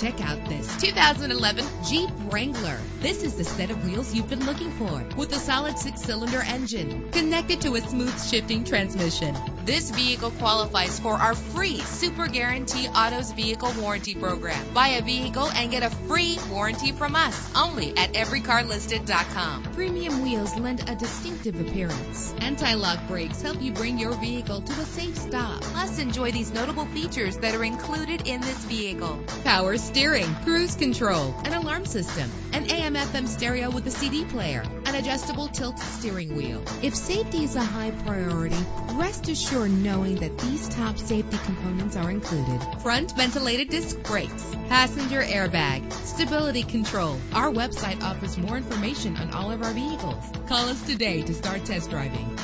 Check out this 2011 Jeep Wrangler. This is the set of wheels you've been looking for with a solid six cylinder engine connected to a smooth shifting transmission. This vehicle qualifies for our free Super Guarantee Autos Vehicle Warranty Program. Buy a vehicle and get a free warranty from us only at everycarlisted.com. Premium wheels lend a distinctive appearance. Anti-lock brakes help you bring your vehicle to a safe stop. Plus, enjoy these notable features that are included in this vehicle. Power steering, cruise control, an alarm system, an AM FM stereo with a CD player, an adjustable tilt steering wheel. If safety is a high priority, rest assured knowing that these top safety components are included. Front ventilated disc brakes, passenger airbag, stability control. Our website offers more information on all of our vehicles. Call us today to start test driving.